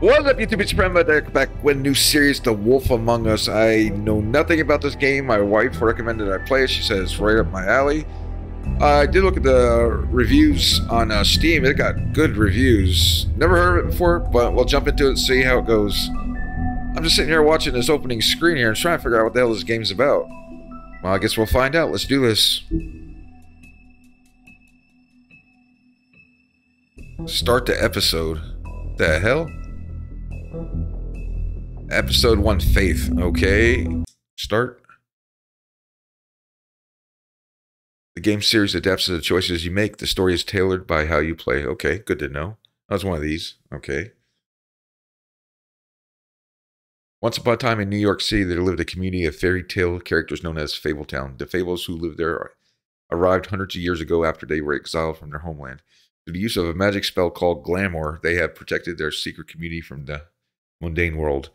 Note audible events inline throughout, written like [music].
What up, YouTube? It's Prem back when new series The Wolf Among Us. I know nothing about this game. My wife recommended I play it. She says it's right up my alley. I did look at the reviews on uh, Steam. It got good reviews. Never heard of it before, but we'll jump into it and see how it goes. I'm just sitting here watching this opening screen here and trying to figure out what the hell this game's about. Well, I guess we'll find out. Let's do this. Start the episode. The hell? Episode 1 Faith. Okay. Start. The game series adapts to the choices you make. The story is tailored by how you play. Okay, good to know. That was one of these. Okay. Once upon a time in New York City, there lived a community of fairy tale characters known as Fabletown. The Fables who lived there arrived hundreds of years ago after they were exiled from their homeland. Through the use of a magic spell called Glamour, they have protected their secret community from the mundane world.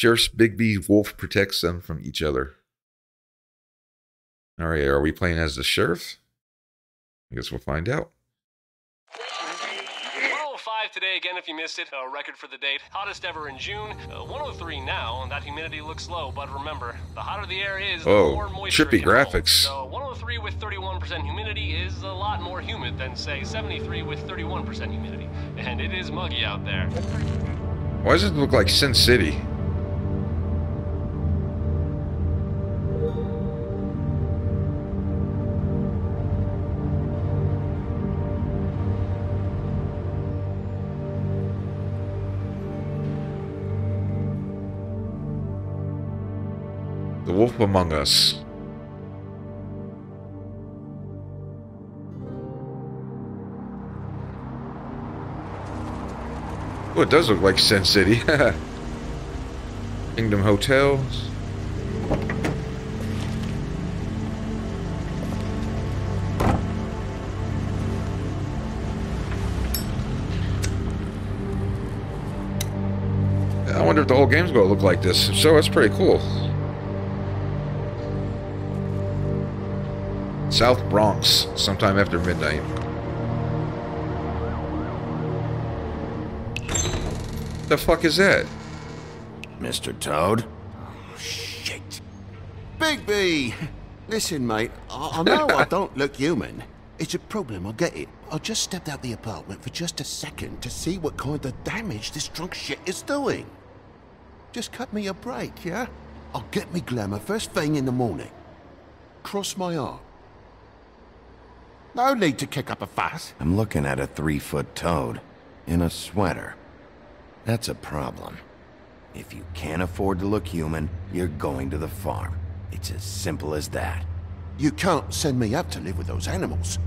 Sheriff Bigby Wolf protects them from each other. All right, are we playing as the sheriff? I guess we'll find out. 105 today again if you missed it. A record for the date. Hottest ever in June. Uh, 103 now. That humidity looks low, but remember, the hotter the air is, the Oh, more moisture trippy it can hold. graphics. So 103 with 31% humidity is a lot more humid than say 73 with 31% humidity. And it is muggy out there. Why does it look like Sin City? Wolf Among Us. Oh, it does look like Sin City. [laughs] Kingdom Hotels. I wonder if the whole game's going to look like this. If so, that's pretty cool. South Bronx, sometime after midnight. The fuck is that? Mr. Toad? Oh, Shit. Bigby! Listen, mate, I, I know [laughs] I don't look human. It's a problem, I get it. I just stepped out the apartment for just a second to see what kind of damage this drunk shit is doing. Just cut me a break, yeah? I'll get me glamour first thing in the morning. Cross my heart. No need to kick up a fuss. I'm looking at a three-foot toad in a sweater. That's a problem. If you can't afford to look human, you're going to the farm. It's as simple as that. You can't send me up to live with those animals.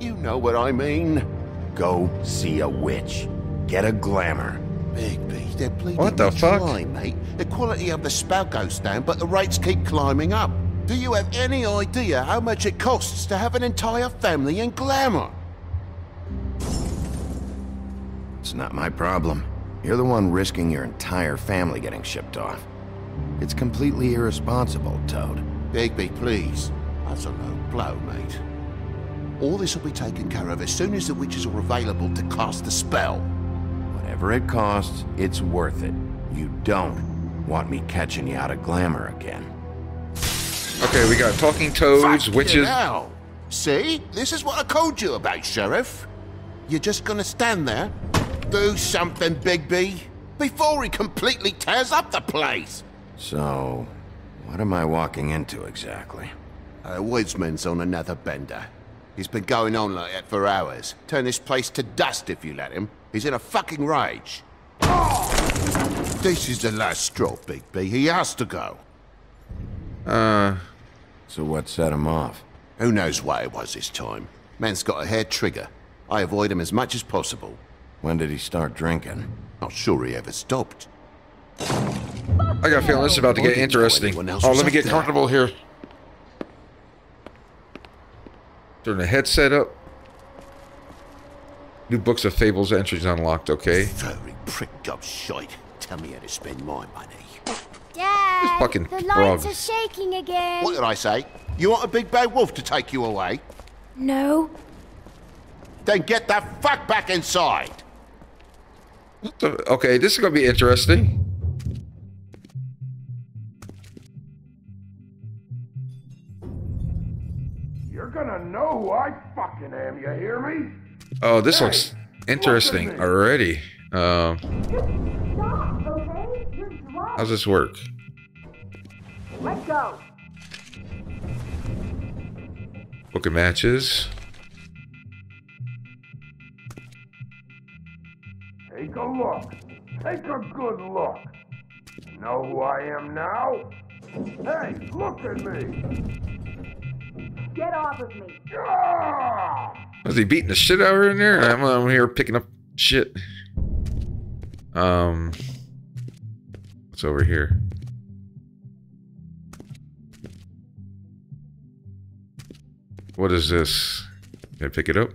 You know what I mean. Go see a witch. Get a glamour. Bigby, they're bleeding What the me fuck? dry, mate. The quality of the spout goes down, but the rates keep climbing up. Do you have any idea how much it costs to have an entire family in glamour? It's not my problem. You're the one risking your entire family getting shipped off. It's completely irresponsible, Toad. Bigby, please. That's a low blow, mate. All this will be taken care of as soon as the witches are available to cast the spell. Whatever it costs, it's worth it. You don't want me catching you out of glamour again. Okay, we got talking toads, Fucking witches. hell. See? This is what I told you about, Sheriff. You're just gonna stand there? Do something, Bigby, before he completely tears up the place. So, what am I walking into exactly? A woodsman's on another bender. He's been going on like that for hours. Turn this place to dust if you let him. He's in a fucking rage. This is the last straw, Bigby. He has to go. Uh, So what set him off? Who knows what it was this time? Man's got a hair trigger. I avoid him as much as possible. When did he start drinking? Not sure he ever stopped. I got a feeling this is about to get interesting. Oh, let me get comfortable here. Turn the headset up. New books of fables entries unlocked. Okay. Furry pricked up shite. Tell me how to spend my money. Dad, fucking the lights frogs. are shaking again. What did I say? You want a big bad wolf to take you away? No. Then get the fuck back inside. Okay, this is gonna be interesting. You're gonna know who I fucking am, you hear me? Oh, this looks interesting me. already. Um, how's this work? Let's go. Book of matches. Take a look. Take a good look. Know who I am now? Hey, look at me. Get off of me. Ah! Was he beating the shit out of her in there? I'm, I'm here picking up shit. Um, what's over here? What is this? Can I pick it up?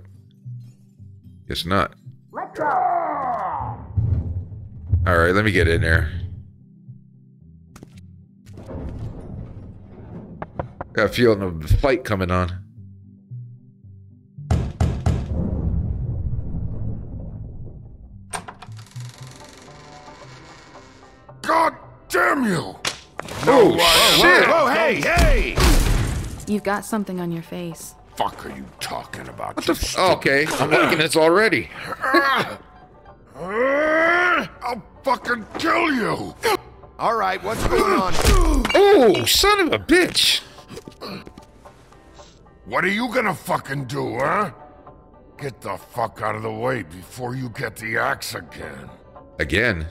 Guess not. Let go. Ah! All right, let me get in there. Got a feeling of a fight coming on. You've got something on your face. Fuck are you talking about? What the f- okay, [laughs] I'm liking this already. [laughs] I'll fucking kill you! All right, what's going on? [gasps] Oh, son of a bitch! What are you gonna fucking do, huh? Get the fuck out of the way before you get the axe again. Again.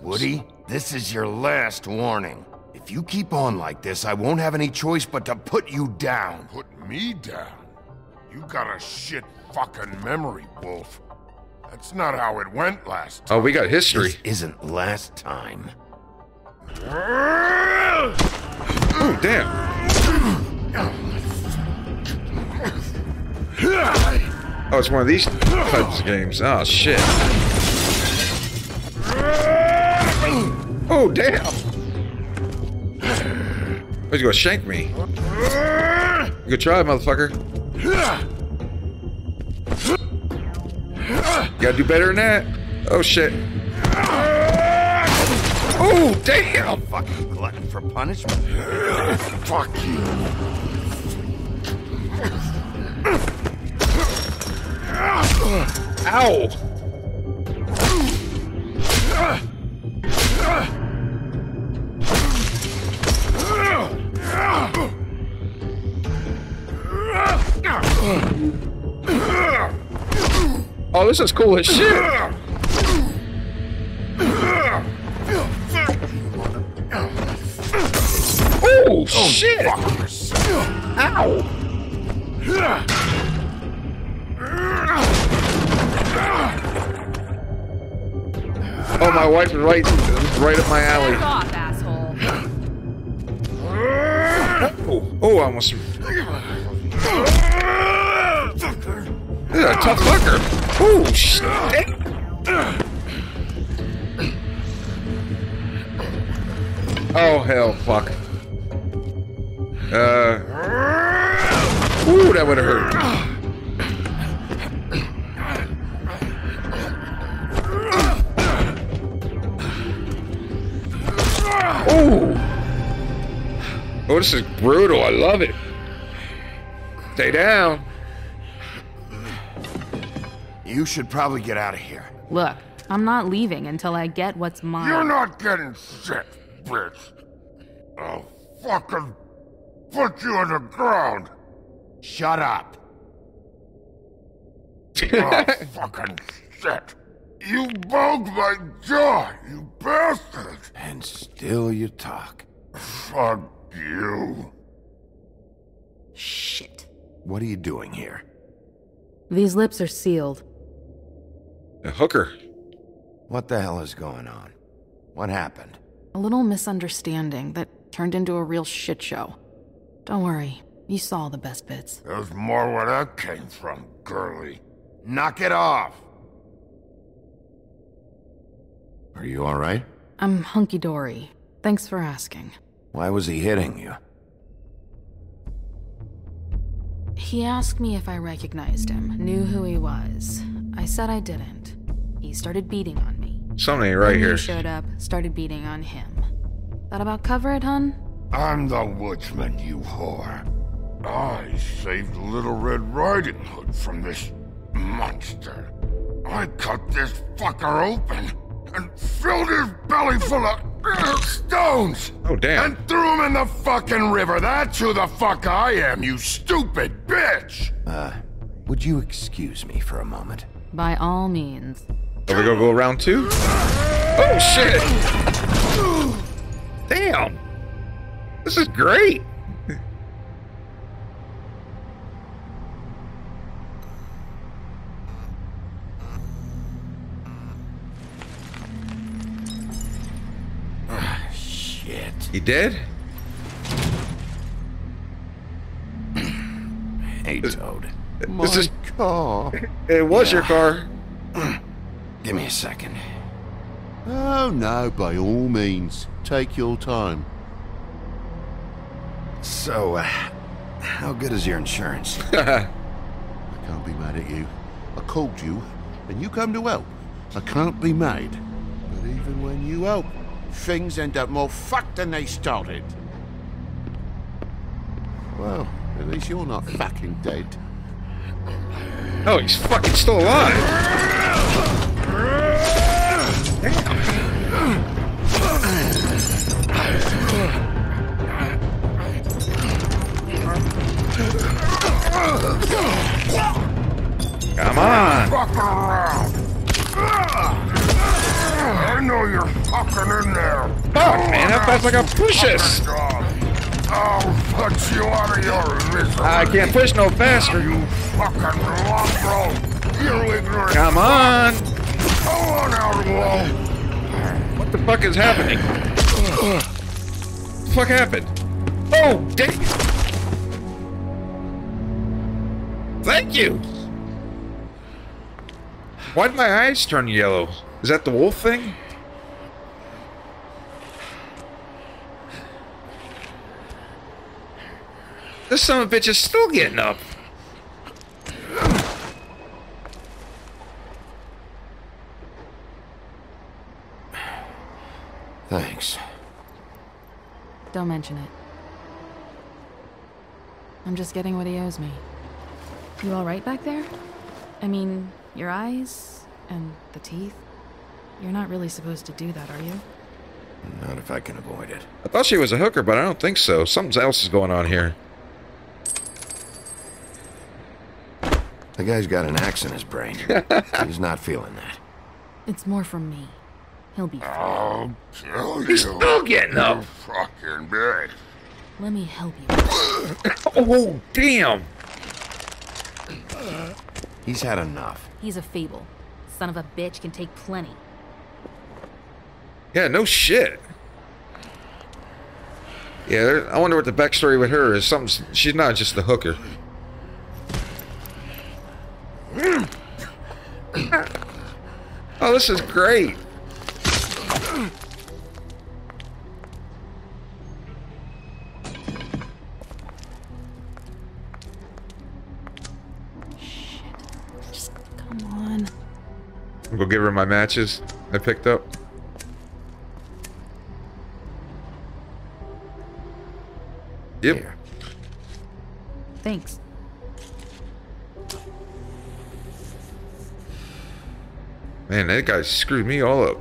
Woody, this is your last warning. If you keep on like this, I won't have any choice but to put you down. Put me down? You got a shit fucking memory, Wolf. That's not how it went last Oh, we got history. This isn't last time. time. Oh, damn. Oh, it's one of these types of games. Oh, shit. Oh, damn. He's gonna shank me. Good try, motherfucker. You gotta do better than that. Oh, shit. Oh, damn. Fucking glutton for punishment. Fuck you. Ow. Oh, this is cool as shit. Oh, shit. Ow. Oh, my wife is right, right up my alley. off, asshole. Oh, oh, I almost. This is a tough fucker. Oh, shit. Oh, hell, fuck. Uh. Ooh, that would have hurt. Oh. Oh, this is brutal. I love it. Stay down. You should probably get out of here. Look, I'm not leaving until I get what's mine. You're not getting shit, bitch. I'll fucking put you on the ground. Shut up. Oh, [laughs] fucking shit. You broke my jaw, you bastard. And still you talk. Fuck you. Shit. What are you doing here? These lips are sealed. A hooker. What the hell is going on? What happened? A little misunderstanding that turned into a real shit show. Don't worry, you saw the best bits. There's more where that came from, girly. Knock it off! Are you alright? I'm hunky dory. Thanks for asking. Why was he hitting you? He asked me if I recognized him, knew who he was. I said I didn't. He started beating on me. Something right Then here. You showed up, started beating on him. That about cover it, hun? I'm the woodsman, you whore. I saved Little Red Riding Hood from this monster. I cut this fucker open and filled his belly full of stones. Oh, damn. And threw him in the fucking river. That's who the fuck I am, you stupid bitch. Uh, would you excuse me for a moment? By all means. Are we gonna go round two? Oh shit! Damn! This is great! Ah, shit. You dead? Hey, Toad. My This is. car. [laughs] It was your car. [clears throat] Give me a second. Oh, no, by all means. Take your time. So, uh, how good is your insurance? [laughs] I can't be mad at you. I called you, and you come to help. I can't be mad. But even when you help, things end up more fucked than they started. Well, at least you're not fucking dead. Oh, he's fucking still alive. Come on. Fuck around. I know you're fucking in there. Fuck, man, how fast I gotta push this? You out of your misery. I can't push no faster. You fucking lump You ignorant. Come on. Come on out, Wall. What the fuck is happening? What the fuck happened? Oh, damn. Thank you. Why'd my eyes turn yellow? Is that the wolf thing? This son of a bitch is still getting up. Thanks. Don't mention it. I'm just getting what he owes me. You alright back there? I mean, your eyes and the teeth? You're not really supposed to do that, are you? Not if I can avoid it. I thought she was a hooker, but I don't think so. Something else is going on here. The guy's got an axe in his brain. [laughs] He's not feeling that. It's more from me. He'll be fine. I'll kill you. He's still getting up. You fucking bitch. Let me help you. [laughs] Oh, damn. He's had enough. He's a fable. Son of a bitch can take plenty. Yeah, no shit. Yeah, I wonder what the backstory with her is. Something. She's not just the hooker. This is great. Just come on. I'm gonna give her my matches I picked up. Yep. Here. Thanks. Man, that guy screwed me all up.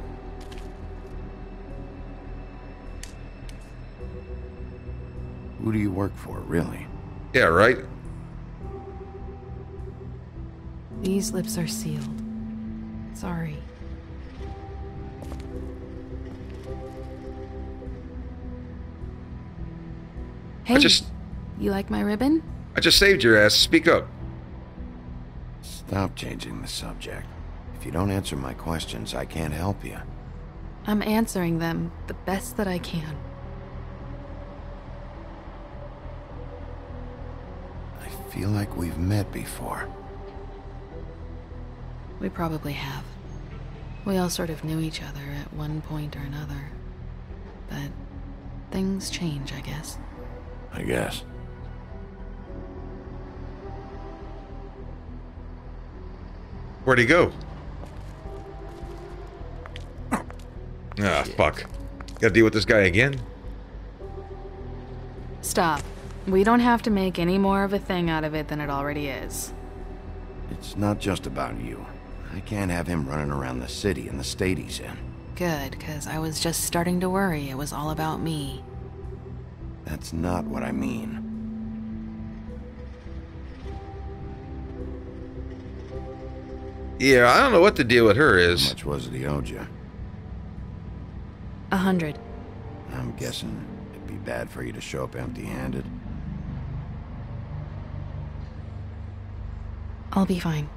Who do you work for, really? Yeah, right? These lips are sealed. Sorry. Hey, I just you like my ribbon? I just saved your ass. Speak up. Stop changing the subject. If you don't answer my questions, I can't help you. I'm answering them the best that I can. I feel like we've met before. We probably have. We all sort of knew each other at one point or another. But things change, I guess. I guess. Where'd he go? Ah, fuck. Gotta deal with this guy again? Stop. We don't have to make any more of a thing out of it than it already is. It's not just about you. I can't have him running around the city in the state he's in. Good, because I was just starting to worry it was all about me. That's not what I mean. Yeah, I don't know what the deal with her How is. much was it he owed you? A hundred. I'm guessing it'd be bad for you to show up empty-handed. I'll be fine.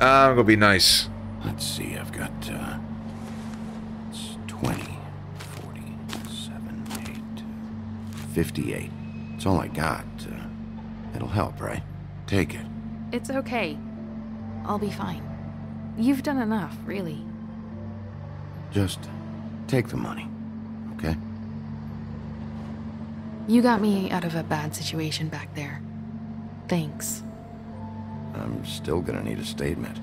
I'm gonna be nice. Let's see, I've got, uh... It's 20, 40, 7, 8, 58. It's all I got. Uh, it'll help, right? Take it. It's okay. I'll be fine. You've done enough, really. Just take the money, okay? You got me out of a bad situation back there. Thanks. I'm still gonna need a statement.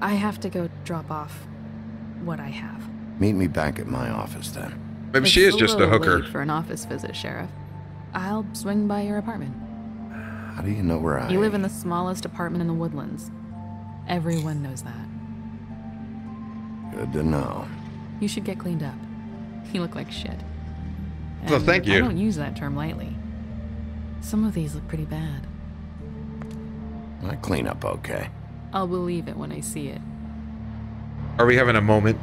I have to go drop off what I have. Meet me back at my office then. Maybe she is It's just a hooker. late for an office visit, Sheriff. I'll swing by your apartment. How do you know where I... You live in the smallest apartment in the woodlands. Everyone knows that. Good to know. You should get cleaned up. You look like shit. Well, thank you. I don't use that term lightly. Some of these look pretty bad. I clean up okay. I'll believe it when I see it. Are we having a moment?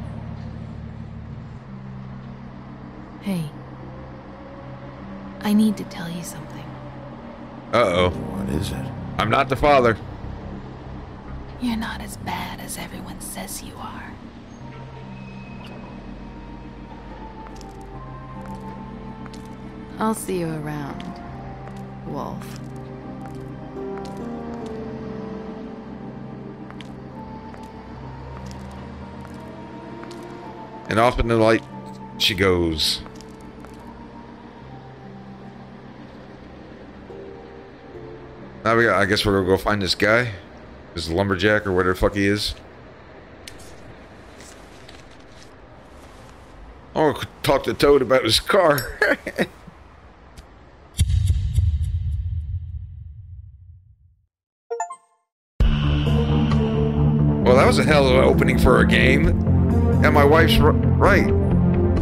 Hey. I need to tell you something. Uh-oh. What is it? I'm not the father. You're not as bad as everyone says you are. I'll see you around, Wolf. And off in the light she goes. Now we got, I guess we're gonna go find this guy. This lumberjack or whatever the fuck he is. Oh, talk to Toad about his car. [laughs] opening for a game. And my wife's right.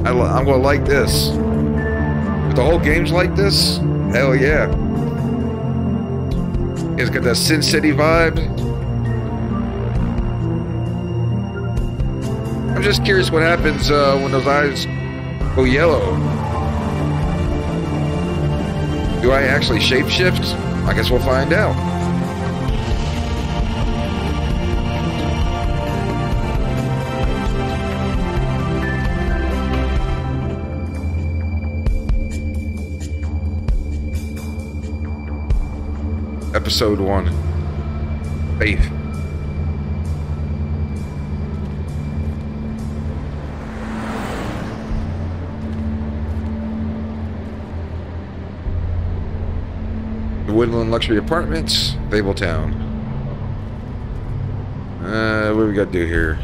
I li- I'm gonna like this. If the whole game's like this, hell yeah. It's got that Sin City vibe. I'm just curious what happens uh, when those eyes go yellow. Do I actually shapeshift? I guess we'll find out. Episode 1 Faith. The Woodland Luxury Apartments, Fabletown. Uh, what do we got to do here?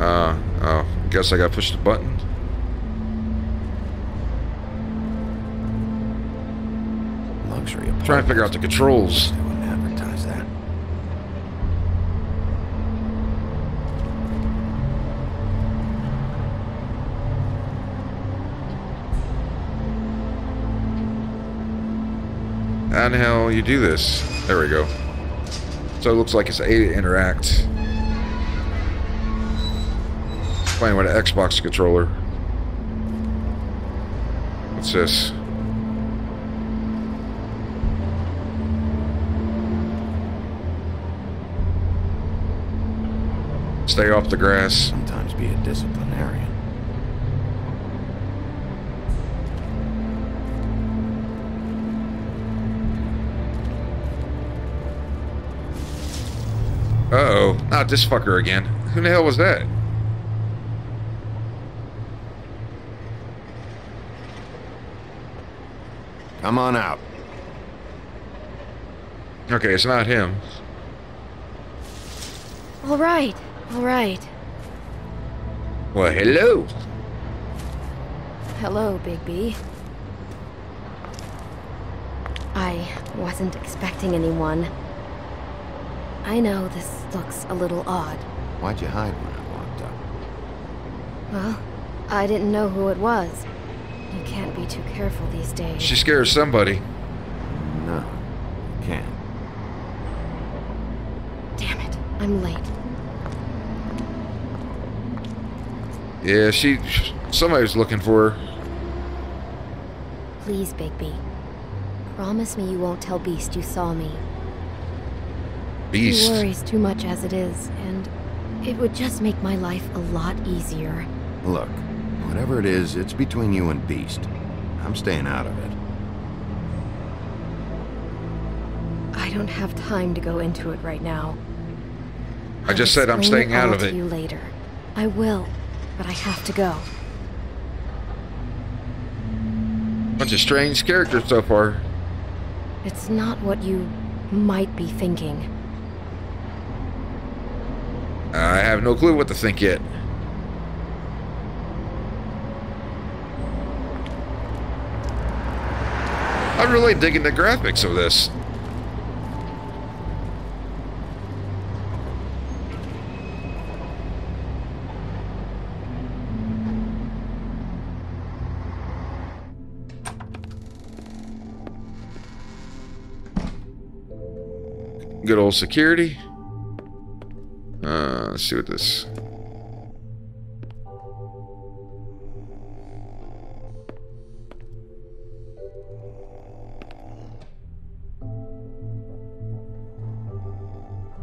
Uh, oh, guess I gotta push the button. Luxury Trying to figure out the controls. They wouldn't advertise that. How the hell you do this? There we go. So it looks like it's A to interact. Playing with an Xbox controller. What's this? Stay off the grass. Sometimes be a disciplinarian. Uh oh, not this fucker again. Who the hell was that? Come on out. Okay, it's not him. All right, all right. Well, hello. Hello, Bigby. I wasn't expecting anyone. I know this looks a little odd. Why'd you hide when I walked up? Well, I didn't know who it was. You can't be too careful these days. She scares somebody. No, you can't. Damn it, I'm late. Yeah, she. Somebody's looking for her. Please, Bigby. Promise me you won't tell Beast you saw me. Beast. He worries too much as it is, and it would just make my life a lot easier. Look, whatever it is, it's between you and Beast. I'm staying out of it. I don't have time to go into it right now. I just I'll said I'm staying out all of to it. you later. I will, but I have to go. Bunch of strange characters so far. It's not what you might be thinking. I have no clue what to think yet. I'm really digging the graphics of this. Good old security. Uh, let's see what this.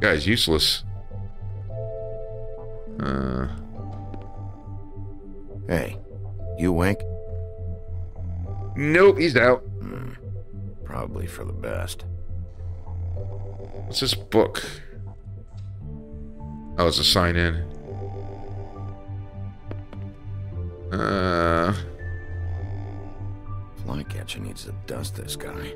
Guy's useless. Uh, Hey, you wink? nope, he's out. Hmm, probably for the best. What's this book? Oh, it's a sign in. Uh, Flycatcher needs to dust this guy.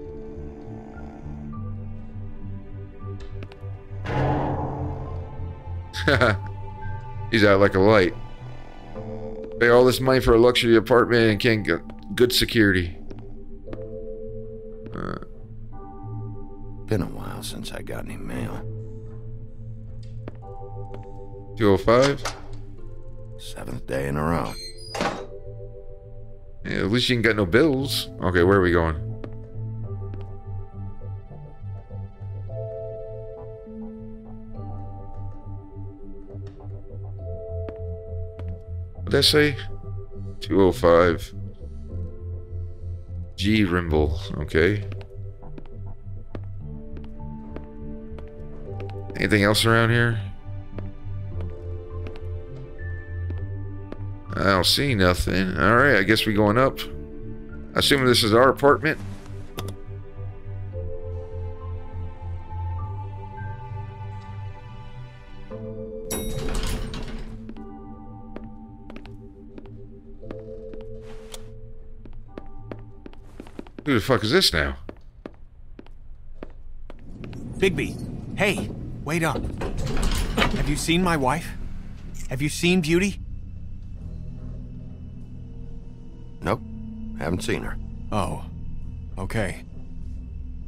[laughs] he's out like a light. Pay all this money for a luxury apartment and can't get good security. Uh, Been a while since I got any mail. 205? Seventh day in a row. Yeah, at least you ain't got no bills. Okay, where are we going? What'd I say? 205. Grimble. Okay. Anything else around here? I don't see nothing. All right, I guess we're going up. Assuming this is our apartment. Fuck is this now? Bigby, hey, wait up. Have you seen my wife? Have you seen Beauty? Nope, haven't seen her. Oh, okay.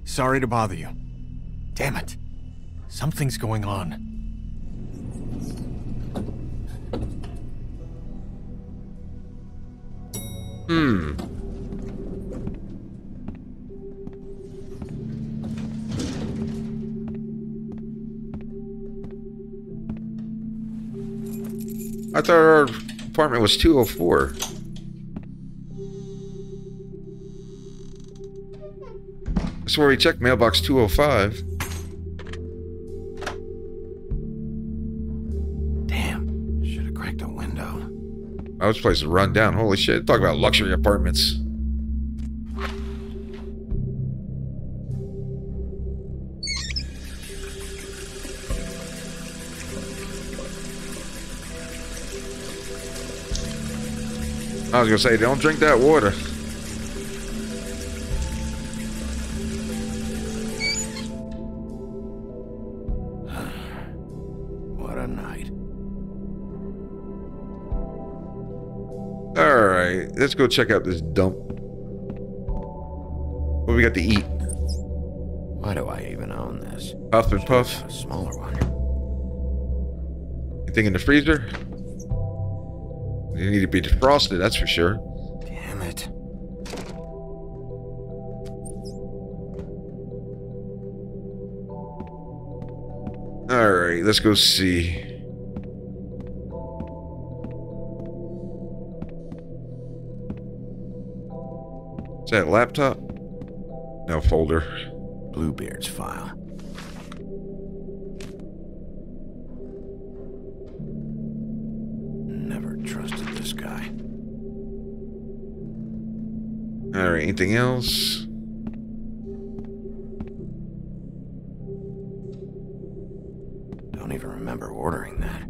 Sorry to bother you. Damn it. Something's going on. Hmm. I thought our apartment was 204. That's where we checked mailbox 205. Damn, should have cracked a window. Oh, this place is run down. Holy shit. Talk about luxury apartments. I was gonna say, don't drink that water. [sighs] what a night. Alright, let's go check out this dump. What we got to eat? Why do I even own this? Huff and Puff. A smaller one. Anything in the freezer? You need to be defrosted, that's for sure. Damn it. All right, let's go see. Is that laptop? No folder. Bluebeard's file. Anything else? Don't even remember ordering that.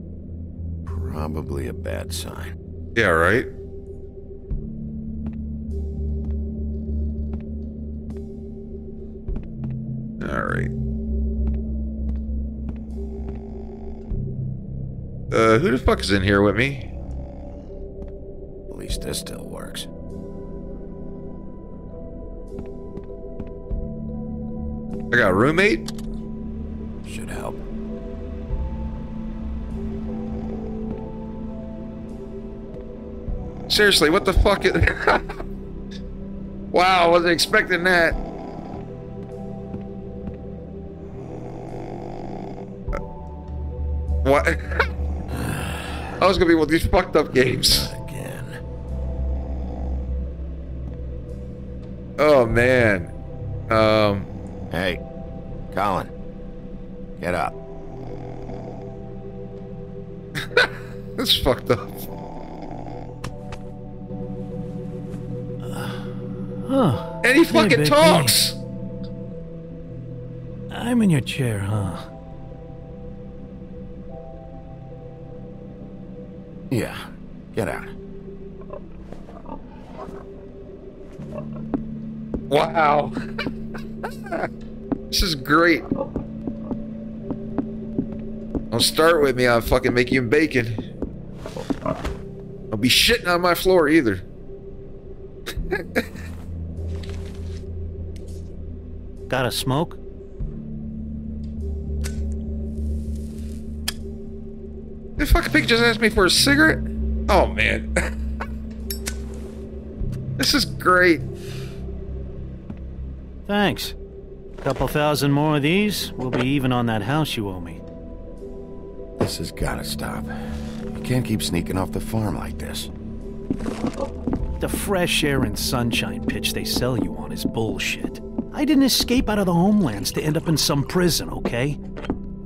Probably a bad sign. Yeah, right. All right. Uh, who the fuck is in here with me? At least this still works. I got a roommate? Should help. Seriously, what the fuck is... [laughs] wow, I wasn't expecting that. What? [laughs] I was gonna be one of these fucked up games. Uh, Oh man. Um. Hey, Colin. Get up. [laughs] That's fucked up. Huh. And he fucking baby. talks. I'm in your chair, huh? Yeah. Get out. Wow. [laughs] this is great. Don't start with me. I'll fucking make you bacon. I'll be shitting on my floor either. [laughs] Got a smoke? The fucking pig just asked me for a cigarette? Oh man. [laughs] this is great. Thanks. A Couple thousand more of these, we'll be even on that house you owe me. This has gotta stop. You can't keep sneaking off the farm like this. The fresh air and sunshine pitch they sell you on is bullshit. I didn't escape out of the homelands to end up in some prison, okay?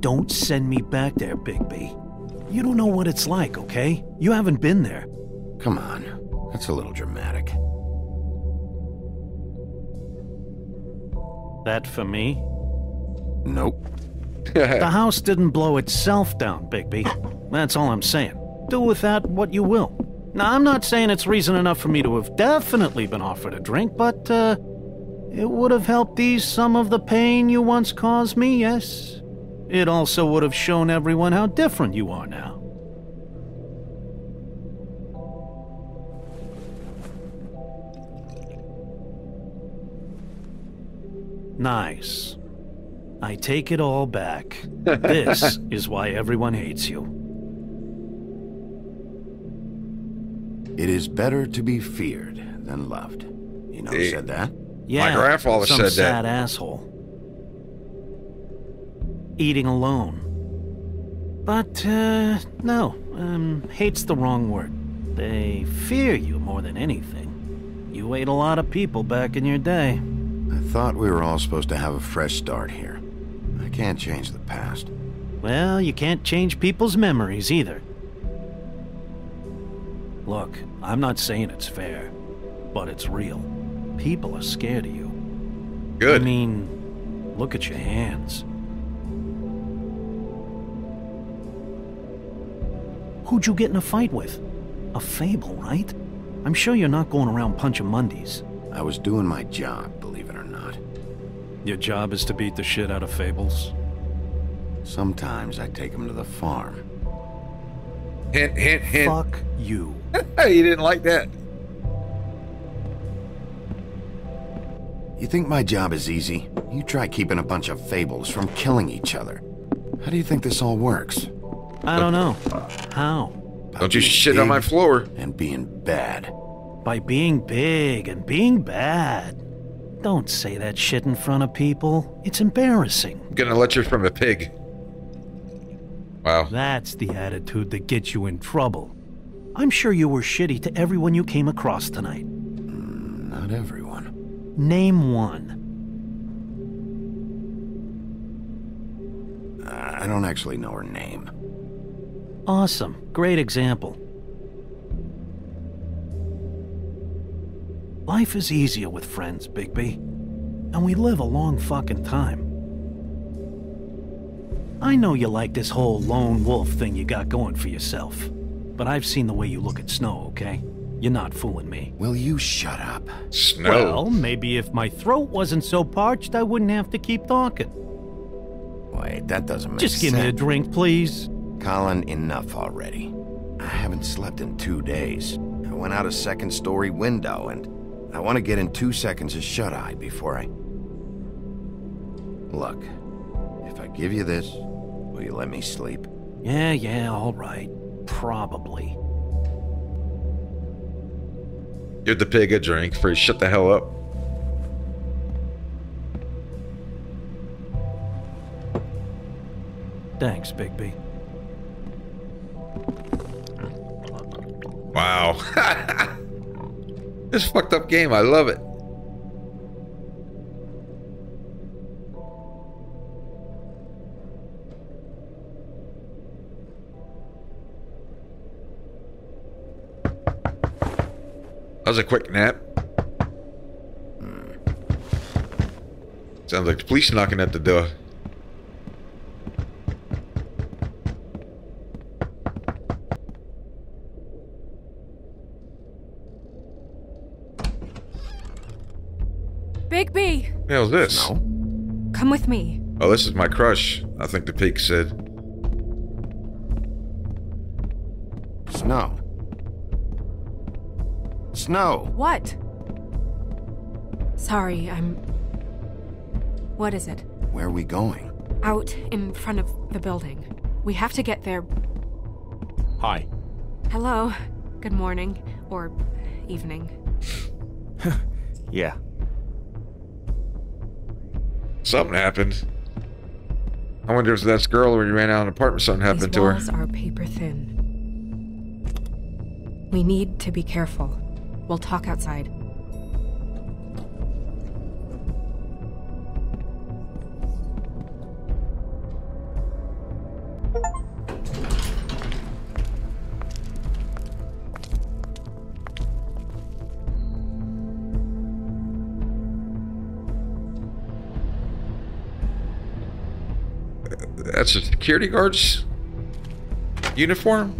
Don't send me back there, Bigby. You don't know what it's like, okay? You haven't been there. Come on. That's a little dramatic. That for me? Nope. [laughs] The house didn't blow itself down, Bigby. That's all I'm saying. Do with that what you will. Now, I'm not saying it's reason enough for me to have definitely been offered a drink, but, uh, it would have helped ease some of the pain you once caused me, yes? It also would have shown everyone how different you are now. Nice. I take it all back. This [laughs] is why everyone hates you. It is better to be feared than loved. You know who Hey. said that? Yeah, my grandfather some said that. sad asshole. Eating alone. But, uh, no, um, hate's the wrong word. They fear you more than anything. You ate a lot of people back in your day. I thought we were all supposed to have a fresh start here. I can't change the past. Well, you can't change people's memories either. Look, I'm not saying it's fair, but it's real. People are scared of you. Good. I mean, look at your hands. Who'd you get in a fight with? A fable, right? I'm sure you're not going around punching mundys. I was doing my job, believe it or not. Your job is to beat the shit out of fables. Sometimes I take them to the farm. Hint, hint, hint. Fuck you. [laughs] he didn't like that. You think my job is easy? You try keeping a bunch of fables from killing each other. How do you think this all works? I don't know. How? Don't you shit on my floor. And being bad. By being big and being bad. Don't say that shit in front of people. It's embarrassing. I'm getting a lecture from a pig. Wow. That's the attitude that gets you in trouble. I'm sure you were shitty to everyone you came across tonight. Hmm, not everyone. Name one. I don't actually know her name. Awesome. Great example. Life is easier with friends, Bigby. And we live a long fucking time. I know you like this whole lone wolf thing you got going for yourself. But I've seen the way you look at Snow, okay? You're not fooling me. Will you shut up? Snow. Well, maybe if my throat wasn't so parched, I wouldn't have to keep talking. Wait, that doesn't make Just sense. give me a drink, please. Colin, enough already. I haven't slept in two days. I went out a second story window, and I want to get in two seconds of shut eye before I. Look, if I give you this, will you let me sleep? Yeah, yeah, all right. Probably. Give the pig a drink for shut the hell up. Thanks, Bigby. Wow. [laughs] this fucked up game. I love it. That was a quick nap. Sounds like the police knocking at the door. Bigby, The hell's this? No. come with me. Oh, this is my crush. I think the pig said. Snow. Snow! What? Sorry, I'm. What is it? Where are we going? Out in front of the building. We have to get there. Hi. Hello. Good morning. Or evening. [laughs] Yeah. Something happened. I wonder if that's girl when you ran out of an apartment, something happened These to her. walls are paper thin. We need to be careful. We'll talk outside. That's a security guard's uniform?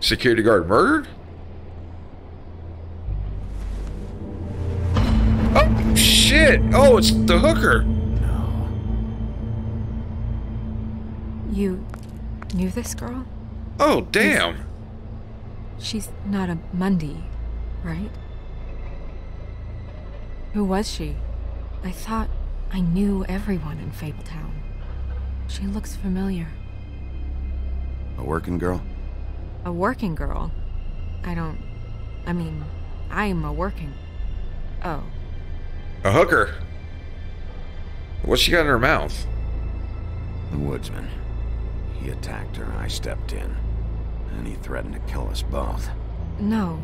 Security guard murdered? Shit! Oh, it's the hooker! No. You knew this girl? Oh, damn! She's not a Mundy, right? Who was she? I thought I knew everyone in Fabletown. She looks familiar. A working girl? A working girl? I don't. I mean, I'm a working. Oh. A hooker? What's she got in her mouth? The woodsman. He attacked her, I stepped in. And he threatened to kill us both. No.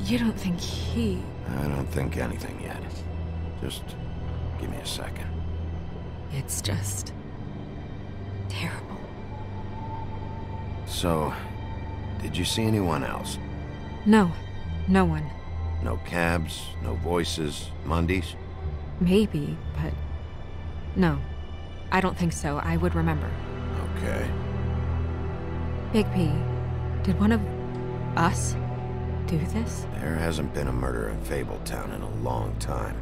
You don't think he. I don't think anything yet. Just give me a second. It's just. terrible. So, did you see anyone else? No. No one. No cabs, no voices, mundys? Maybe, but. No. I don't think so. I would remember. Okay. Bigby, did one of us do this? There hasn't been a murder in Fabletown in a long time.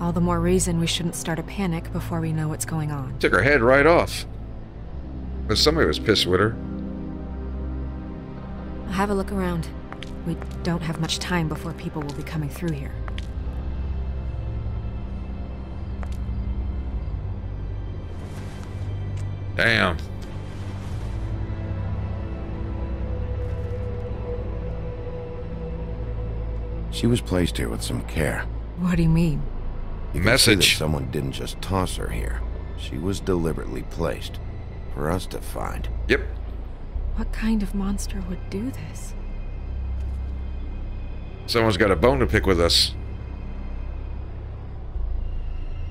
All the more reason we shouldn't start a panic before we know what's going on. Took her head right off. But somebody was pissed with her. I'll Have a look around. We don't have much time before people will be coming through here. Damn. She was placed here with some care. What do you mean? You can see that Message. someone didn't just toss her here. She was deliberately placed. For us to find. Yep. What kind of monster would do this? Someone's got a bone to pick with us.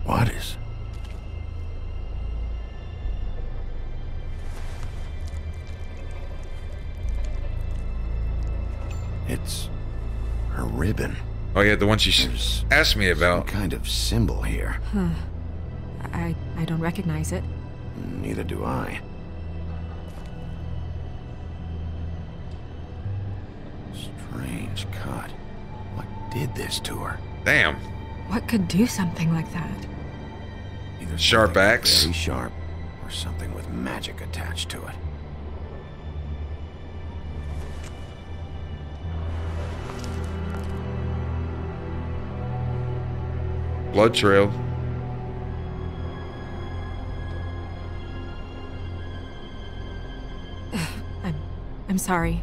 What is? It's her ribbon. Oh yeah, the one she s- asked me about. Some about. kind of symbol here. Huh. I I don't recognize it. Neither do I. Strange cut. What did this to her? Damn. What could do something like that? Either Sharp axe. Very sharp, or something with magic attached to it. Blood trail. [sighs] I'm I'm sorry.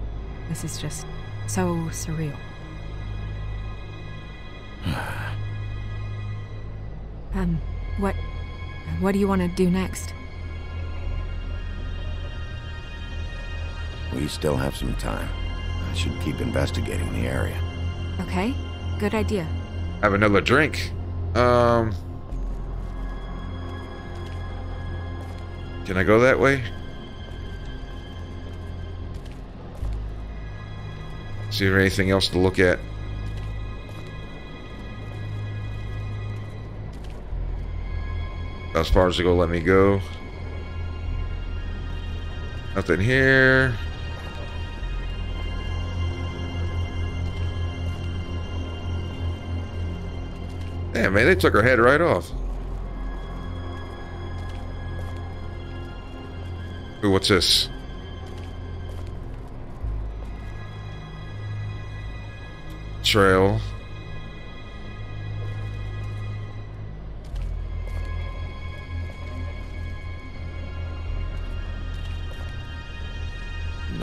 This is just so surreal. What do you want to do next? We still have some time. I should keep investigating the area. Okay? Good idea. Have another drink. Um. Can I go that way? See if there's anything else to look at. As far as to go, let me go. Nothing here. Damn, man, they took her head right off. Ooh, what's this? Trail.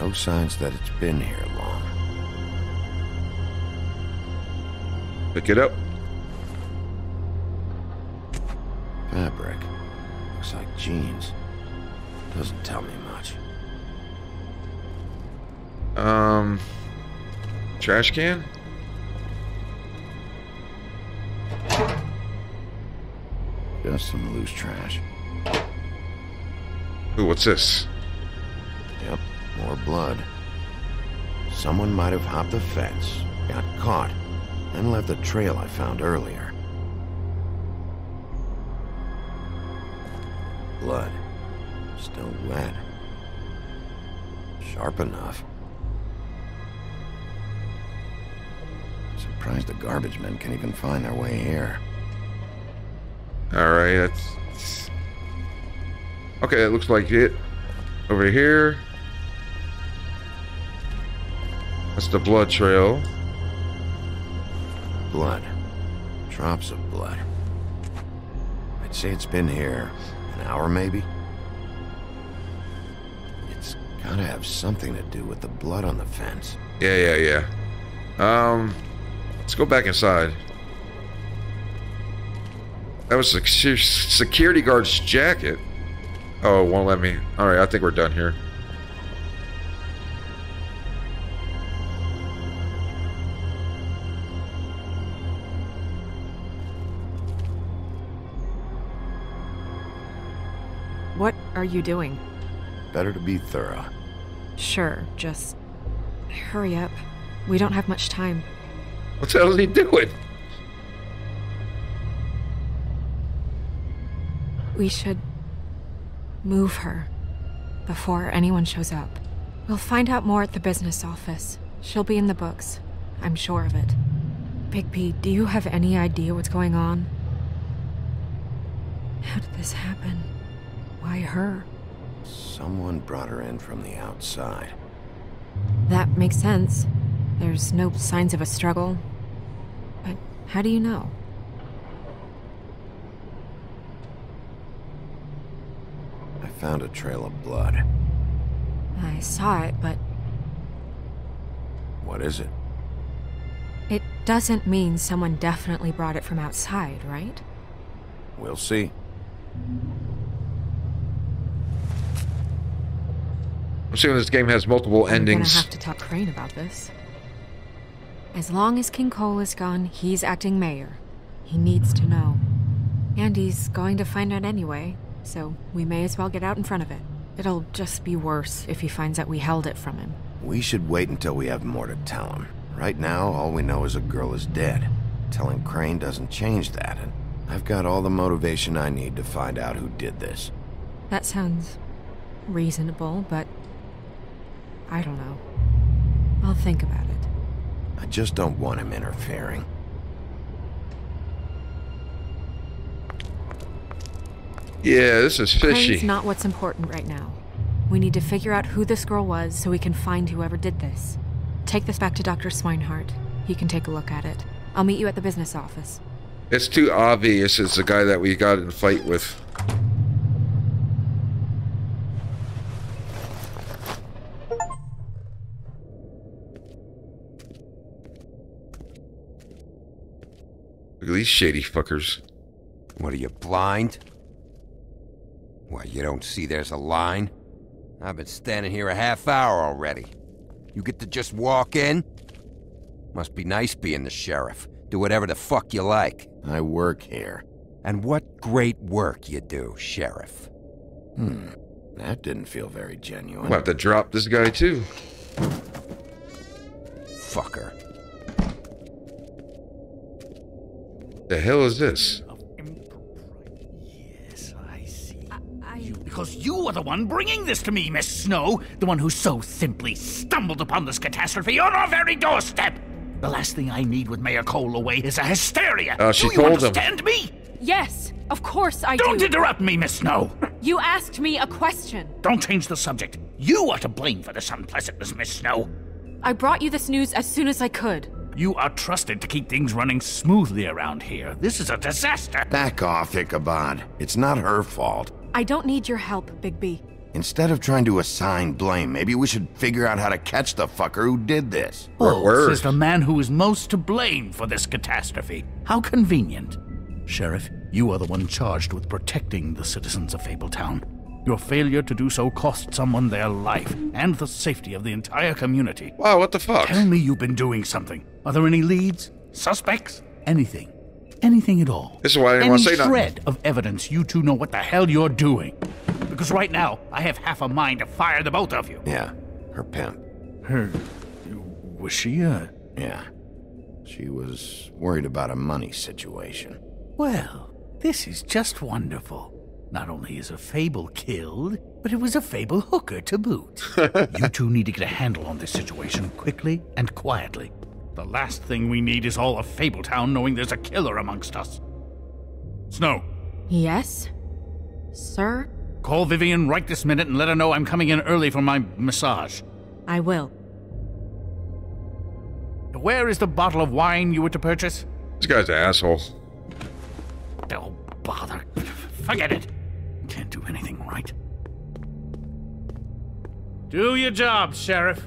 No signs that it's been here long. Pick it up. Fabric. Looks like jeans. Doesn't tell me much. Um, trash can. Just some loose trash. Ooh, what's this? More blood. Someone might have hopped the fence, got caught, and left the trail I found earlier. Blood. Still wet. Sharp enough. Surprised the garbage men can even find their way here. All right, that's okay. It looks like it over here. That's the blood trail. Blood. Drops of blood. I'd say it's been here an hour, maybe. It's gotta have something to do with the blood on the fence. Yeah, yeah, yeah. Um, let's go back inside. That was a security guard's jacket. Oh, it won't let me. All right, I think we're done here. What are you doing? Better to be thorough. Sure, just hurry up. We don't have much time. What the hell is he doing? We should Move her. Before anyone shows up. We'll find out more at the business office. She'll be in the books. I'm sure of it. Bigby, do you have any idea what's going on? How did this happen? Why her? Someone brought her in from the outside. That makes sense. There's no signs of a struggle. But how do you know? I found a trail of blood. I saw it, but What is it? it doesn't mean someone definitely brought it from outside, right? We'll see. Assuming this game has multiple I'm endings. gonna have to talk Crane about this. As long as King Cole is gone, he's acting mayor. He needs to know. And he's going to find out anyway, so we may as well get out in front of it. It'll just be worse if he finds out we held it from him. We should wait until we have more to tell him. Right now, all we know is a girl is dead. Telling Crane doesn't change that, and I've got all the motivation I need to find out who did this. That sounds reasonable, but I don't know. I'll think about it. I just don't want him interfering. Yeah, this is fishy. Crane's not what's important right now. We need to figure out who this girl was so we can find whoever did this. Take this back to Dr. Swineheart. He can take a look at it. I'll meet you at the business office. It's too obvious it's the guy that we got in a fight with. These shady fuckers. What are you, blind? Why, you don't see there's a line? I've been standing here a half hour already. You get to just walk in? Must be nice being the sheriff. Do whatever the fuck you like. I work here. And what great work you do, sheriff. Hmm. That didn't feel very genuine. I'm about to drop this guy too. Fucker. The hell is this? Yes, I see. You, Because you are the one bringing this to me, Miss Snow. The one who so simply stumbled upon this catastrophe on our very doorstep. The last thing I need with Mayor Cole away is a hysteria. Oh, she do you told him. understand me? Yes, of course I Don't do. interrupt me, Miss Snow. You asked me a question. Don't change the subject. You are to blame for this unpleasantness, Miss Snow. I brought you this news as soon as I could. You are trusted to keep things running smoothly around here. This is a disaster. Back off, Ichabod. It's not her fault. I don't need your help, Bigby. Instead of trying to assign blame, maybe we should figure out how to catch the fucker who did this. Oh, says the man who is most to blame for this catastrophe. How convenient. Sheriff, you are the one charged with protecting the citizens of Fabletown. Your failure to do so cost someone their life and the safety of the entire community. Wow, what the fuck? Tell me you've been doing something. Are there any leads? Suspects? Anything? Anything at all? This is why I didn't want to say nothing. shred of evidence you two know what the hell you're doing. Because right now, I have half a mind to fire the both of you. Yeah, her pimp. Her. Was she a. Yeah. She was worried about a money situation. Well, this is just wonderful. Not only is a fable killed, but it was a fable hooker to boot. [laughs] you two need to get a handle on this situation quickly and quietly. The last thing we need is all of Fabletown knowing there's a killer amongst us. Snow, Yes? Sir? call Vivian right this minute and let her know I'm coming in early for my massage. I will. Where is the bottle of wine you were to purchase? This guy's an asshole. Don't bother. Forget it. Can't do anything right. Do your job, Sheriff,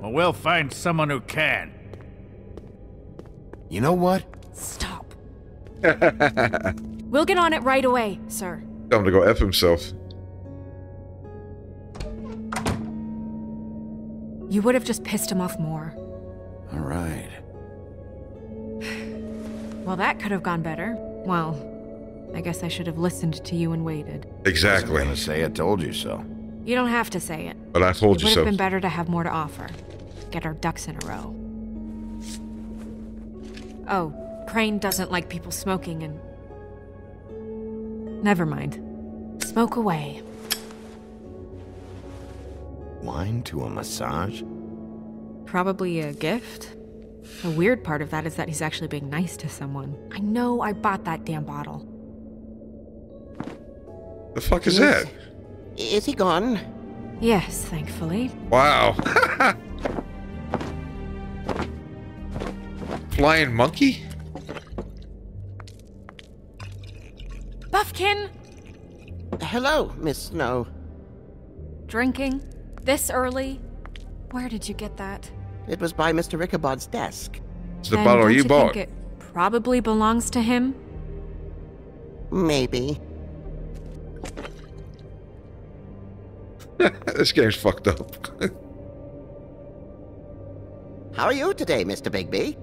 or we'll find someone who can. You know what? Stop. [laughs] We'll get on it right away, sir. Tell him to go F himself. You would have just pissed him off more. All right. [sighs] Well, that could have gone better. Well, I guess I should have listened to you and waited. Exactly. I was gonna say I told you so. You don't have to say it. But I told it you would have been better to have more to offer. Get our ducks in a row. Oh, Crane doesn't like people smoking and. Never mind. Smoke away. wine to a massage? Probably a gift. The weird part of that is that he's actually being nice to someone. I know I bought that damn bottle. The fuck is that? Is he gone? Yes, thankfully. Wow. [laughs] Flying monkey? Buffkin! Hello, Miss Snow. Drinking? This early? Where did you get that? It was by Mr. Ichabod's desk. It's the Then bottle don't you you bought. Think it probably belongs to him? Maybe. [laughs] this game's fucked up. How are you today, Mr. Bigby?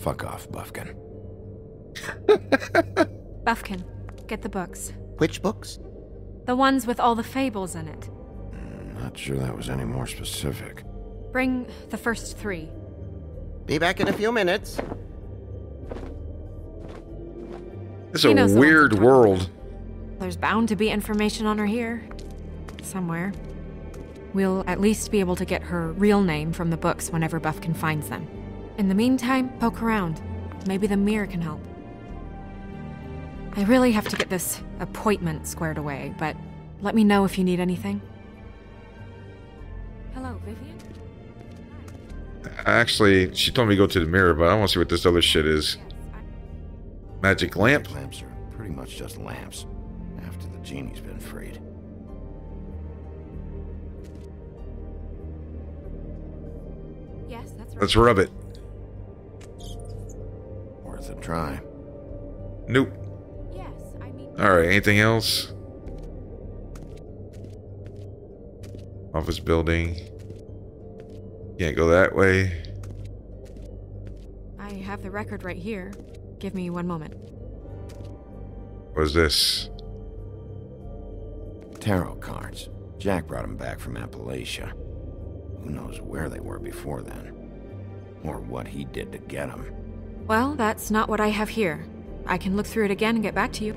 Fuck off, Buffkin. [laughs] Buffkin, get the books. Which books? The ones with all the fables in it. Mm, not sure that was any more specific. Bring the first three. Be back in a few minutes. It's He a knows the ones weird I'm world. There's bound to be information on her here. Somewhere. We'll at least be able to get her real name from the books whenever Buffkin finds them. In the meantime, poke around. Maybe the mirror can help. I really have to get this appointment squared away, but let me know if you need anything. Hello, Vivian? Actually, she told me to go to the mirror, but I want to see what this other shit is. Magic lamp? Lamps are pretty much just lamps after the genie's been freed. Yes, that's right. Let's rub it. Worth a try. Nope. Yes, I mean. Alright, anything else? Office building. Can't go that way. I have the record right here. Give me one moment. What's this? Tarot cards. Jack brought them back from Appalachia. Who knows where they were before then? Or what he did to get them. Well, that's not what I have here. I can look through it again and get back to you.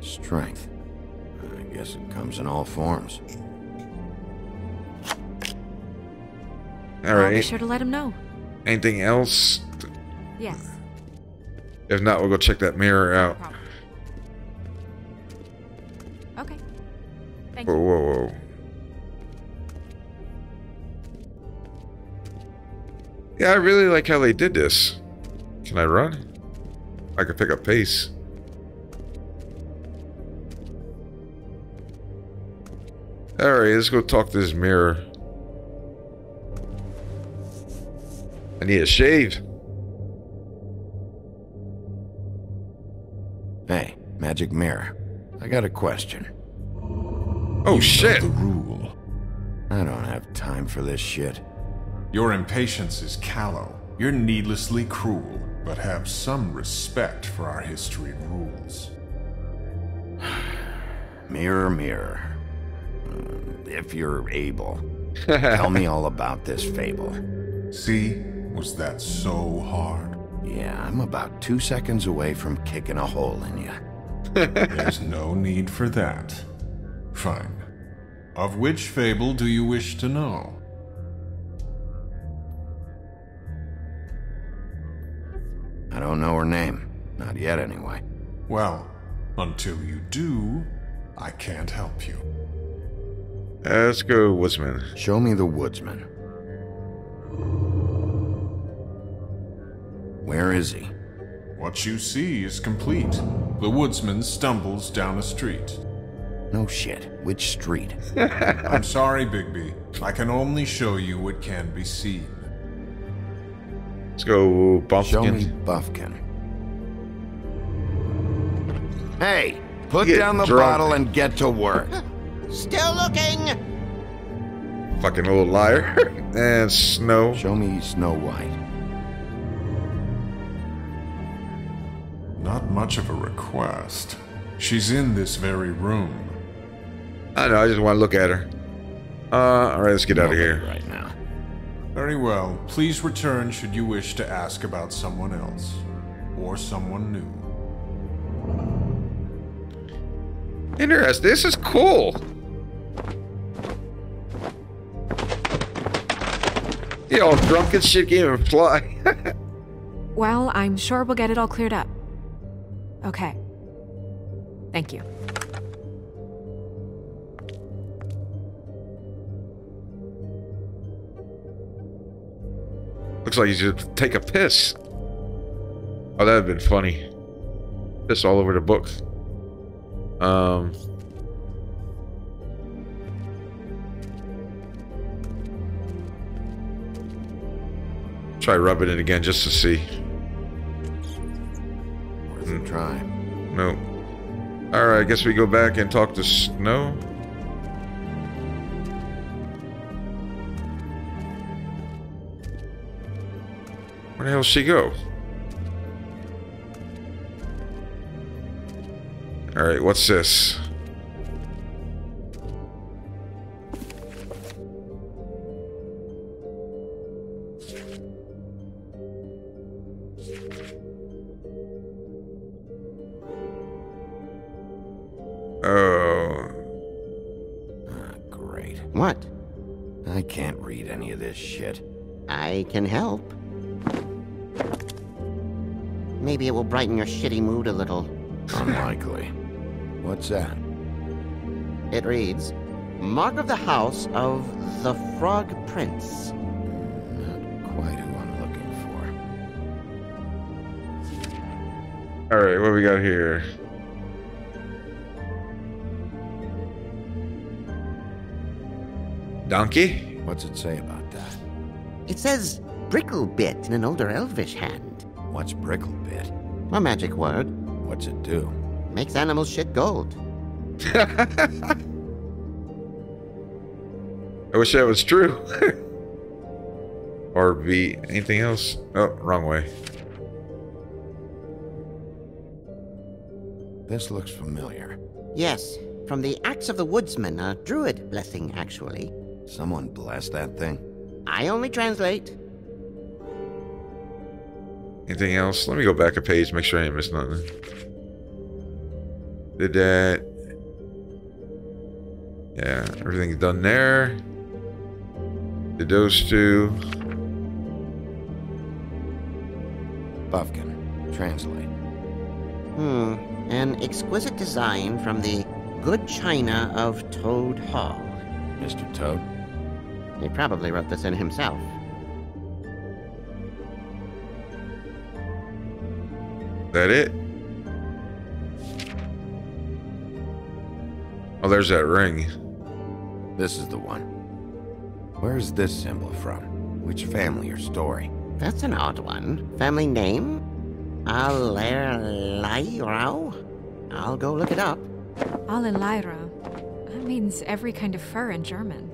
Strength. I guess it comes in all forms. I'll be Alright. sure to let him know. Anything else? Yes. If not, we'll go check that mirror out. Okay. Whoa, whoa, whoa. Yeah, I really like how they did this. Can I run? I can pick up pace. Alright, let's go talk to this mirror. I need a shave. Hey, magic mirror. I got a question. Oh shit! The rule. I don't have time for this shit. Your impatience is callow. You're needlessly cruel, but have some respect for our history and rules. [sighs] Mirror, mirror. Uh, if you're able, [laughs] tell me all about this fable. See? Was that so hard? Yeah, I'm about two seconds away from kicking a hole in you. [laughs] There's no need for that. Fine. Of which fable do you wish to know? I don't know her name. Not yet, anyway. Well, until you do, I can't help you. Let's go, Woodsman. Show me the woodsman. Where is he? What you see is complete. The woodsman stumbles down a street. No shit. Which street? [laughs] I'm sorry, Bigby. I can only show you what can be seen. Let's go, Buffkin. Show me Buffkin. Hey, put Get down the drunk. bottle and get to work. [laughs] Still looking. Fucking little liar. [laughs] and Snow. Show me Snow White. Not much of a request. She's in this very room. I know, I just want to look at her. Uh, alright, let's get out of here. Right now. Very well. Please return should you wish to ask about someone else. Or someone new. Interesting. This is cool. You all drunk and shit can't even fly. [laughs] Well, I'm sure we'll get it all cleared up. Okay. Thank you. Looks like you should take a piss. Oh, that'd been funny. Piss all over the book. Um. Try rubbing it again just to see. Worth a try. No. Alright, I guess we go back and talk to Snow. Where the hell she go? Alright, what's this? Brighten your shitty mood a little. Unlikely. What's that? It reads Mark of the House of the Frog Prince. Not quite who I'm looking for. Alright, what we got here? Donkey? What's it say about that? It says Bricklebrit in an older elvish hand. What's Bricklebrit? A magic word. What's it do? Makes animals shit gold. [laughs] I wish that was true. [laughs] or be anything else. Oh, wrong way. This looks familiar. Yes, from the Axe of the Woodsman, a druid blessing, actually. Someone blessed that thing. I only translate. Anything else? Let me go back a page, make sure I ain't missed nothing. Did that. Yeah, everything's done there. Did those two. Buffkin. Translate. Hmm, an exquisite design from the good china of Toad Hall. Mr. Toad? He probably wrote this in himself. That it? Oh, there's that ring. This is the one. Where's this symbol from? Which family or story? That's an odd one. Family name? Allerleirauh? I'll go look it up. Allerleirauh. That means every kind of fur in German.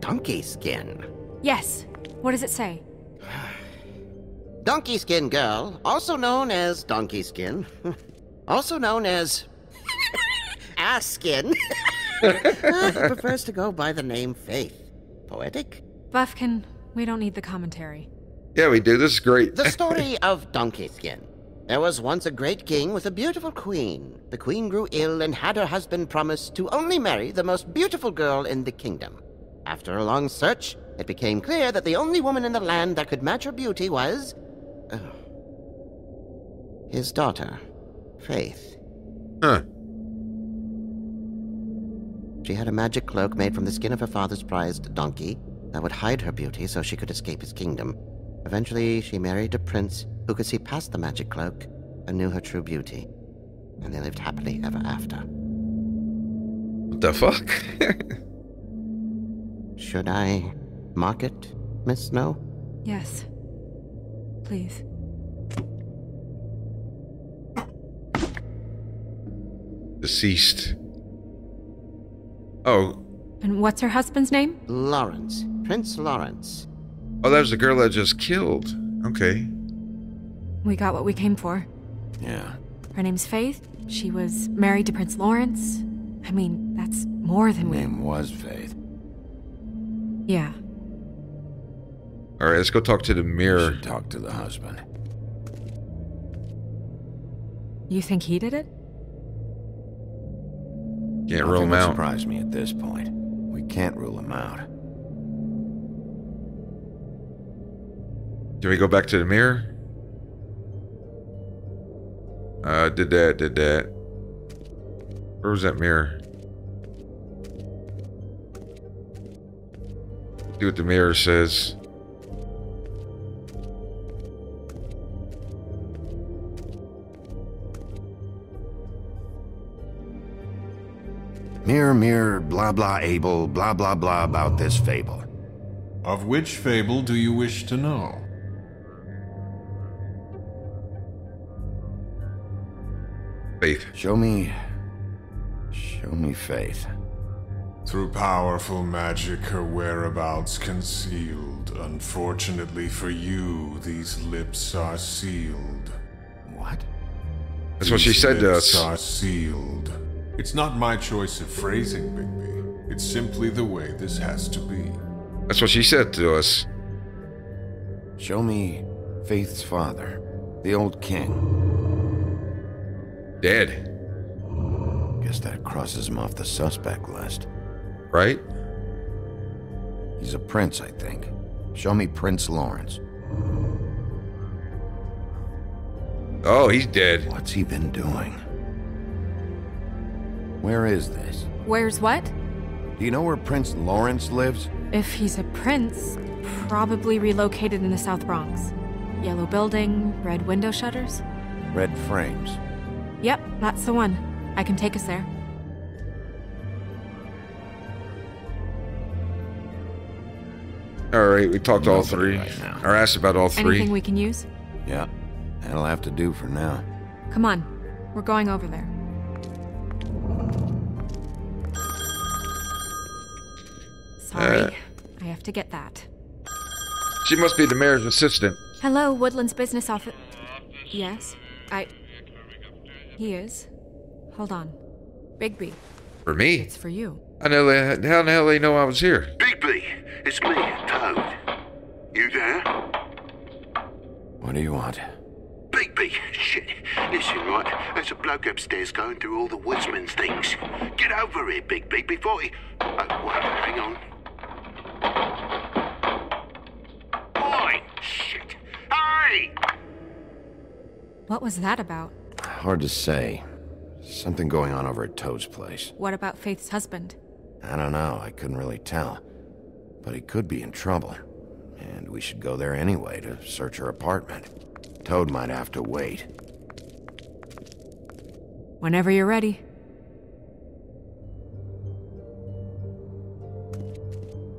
Donkey skin. Yes. What does it say? Donkey skin girl, also known as donkey skin, [laughs] also known as [laughs] ass skin, [laughs] prefers to go by the name Faith. Poetic? Buffkin, we don't need the commentary. Yeah, we do. This is great. The story of Donkey Skin. There was once a great king with a beautiful queen. The queen grew ill and had her husband promise to only marry the most beautiful girl in the kingdom. After a long search, it became clear that the only woman in the land that could match her beauty was. His daughter, Faith. Huh. She had a magic cloak made from the skin of her father's prized donkey that would hide her beauty so she could escape his kingdom. Eventually, she married a prince who could see past the magic cloak and knew her true beauty. And they lived happily ever after. What the fuck? [laughs] Should I mark it, Miss Snow? Yes. Please. Deceased. Oh. And what's her husband's name? Lawrence. Prince Lawrence. Oh, that was the girl that just killed. Okay. We got what we came for. Yeah. Her name's Faith. She was married to Prince Lawrence. I mean, that's more than we. Name was Faith. Yeah. All right, let's go talk to the mirror. Talk to the husband. You think he did it? Can't rule him out. surprise me at this point. We can't rule him out. Can we go back to the mirror? Uh, did that, did that. Where was that mirror? Do what the mirror says. Mirror, mirror, blah blah able, blah blah blah about this fable. Of which fable do you wish to know? Faith. Show me. Show me faith. Through powerful magic, her whereabouts concealed. Unfortunately for you, these lips are sealed. What? That's what she said to lips us. are sealed. It's not my choice of phrasing, Bigby. It's simply the way this has to be. That's what she said to us. Show me Faith's father, the old king. Dead. Guess that crosses him off the suspect list. Right? He's a prince, I think. Show me Prince Lawrence. Oh, he's dead. What's he been doing? Where is this? Where's what? Do you know where Prince Lawrence lives? If he's a prince, probably relocated in the South Bronx. Yellow building, red window shutters? Red frames. Yep, that's the one. I can take us there. All right, we talked to all three. right now. Or asked about all three. Anything we can use? Yeah, that'll have to do for now. Come on, we're going over there. Sorry, Uh. I have to get that. She must be the mayor's assistant. Hello, Woodland's business office. Yes, I. He is. Hold on. Bigby, For me? it's for you. I know they, how the hell they know I was here? Bigby, it's me, Toad. You there? What do you want? Bigby, shit. Listen, right, there's a bloke upstairs going through all the woodsman's things. Get over here, Bigby, before he... Oh, well, hang on. Shit. Hey! What was that about? Hard to say. Something going on over at Toad's place. What about Faith's husband? I don't know, I couldn't really tell. But he could be in trouble. And we should go there anyway to search her apartment. Toad might have to wait. Whenever you're ready.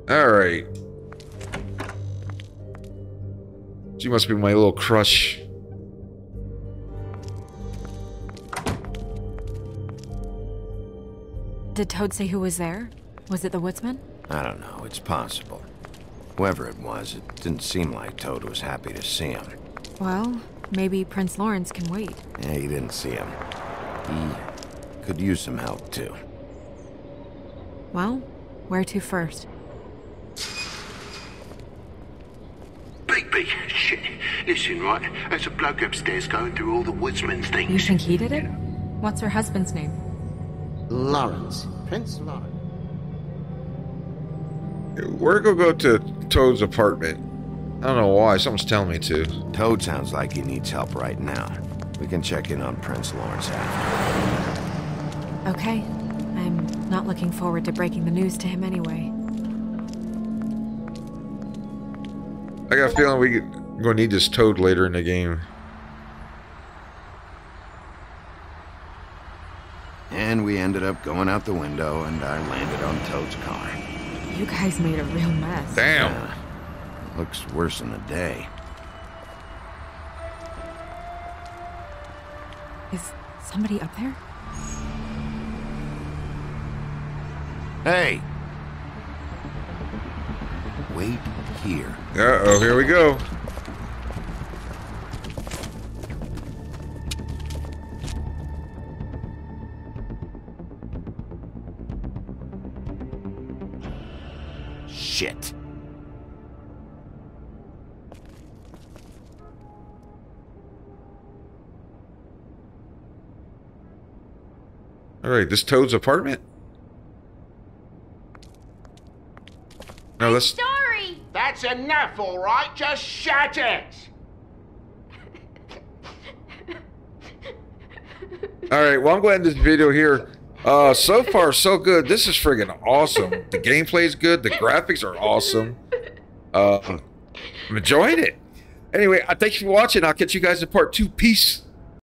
All right. She must be my little crush. Did Toad say who was there? Was it the woodsman? I don't know, it's possible. Whoever it was, it didn't seem like Toad was happy to see him. Well, maybe Prince Lawrence can wait. Yeah, he didn't see him. He could use some help, too. Well, where to first? Bigby, shit. Listen, right, there's a bloke upstairs going through all the woodsman's things. You think he did it? What's her husband's name? Lawrence. Prince Lawrence. We're gonna go to Toad's apartment. I don't know why. Someone's telling me to. Toad sounds like he needs help right now. We can check in on Prince Lawrence after. Okay. I'm not looking forward to breaking the news to him anyway. I got a feeling we are gonna need this Toad later in the game. And we ended up going out the window, and I landed on Toad's car. You guys made a real mess. Damn. Yeah, looks worse than a day. Is somebody up there? Hey! Wait here. Uh-oh, here we go. Shit. All right, this Toad's apartment? No, that's... That's enough, all right? Just shut it. All right, well, I'm going to end this video here. Uh, so far, so good. This is friggin' awesome. The gameplay is good. The graphics are awesome. Uh, I'm enjoying it. Anyway, I thank you for watching. I'll catch you guys in part two. Peace.